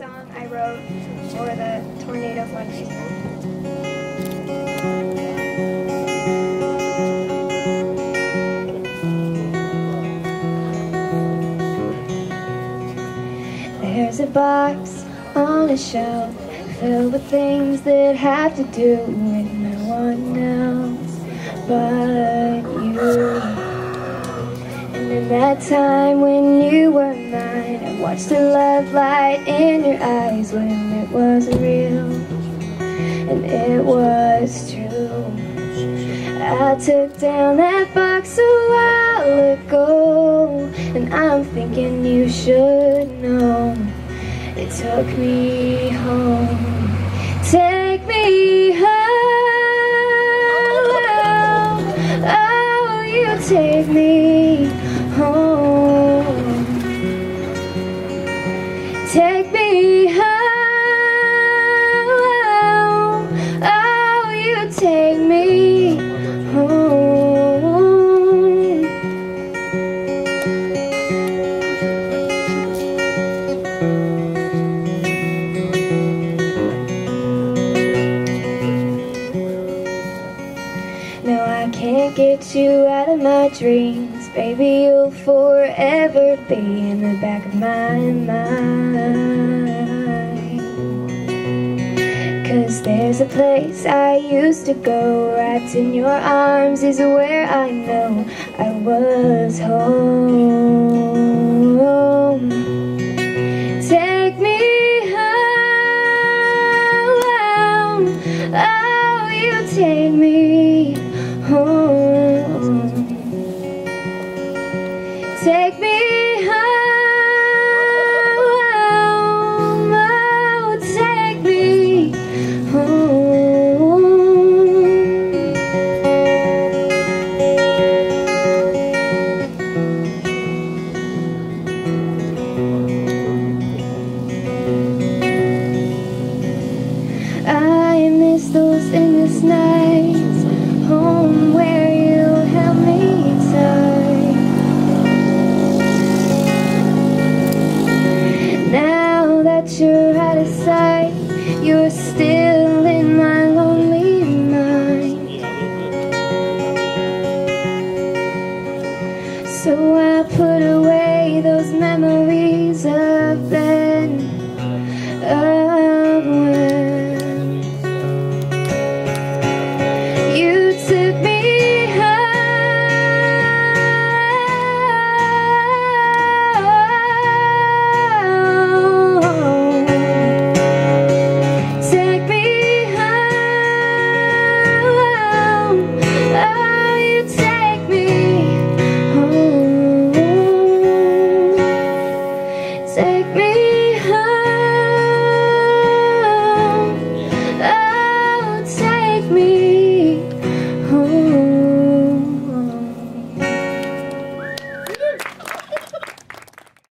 song I wrote for the tornado fundraiser. There's a box on a shelf filled with things that have to do with no one else but you. That time when you were mine, I watched the love light in your eyes when it wasn't real and it was true. I took down that box a while ago, and I'm thinking you should know. It took me home. Take me home. Oh, you take me you out of my dreams. Baby, you'll forever be in the back of my mind. Cause there's a place I used to go. Wrapped in your arms is where I know I was home. Take me home. Oh, you take me home. Take me sight, you're still in my lonely mind. So I put away those memories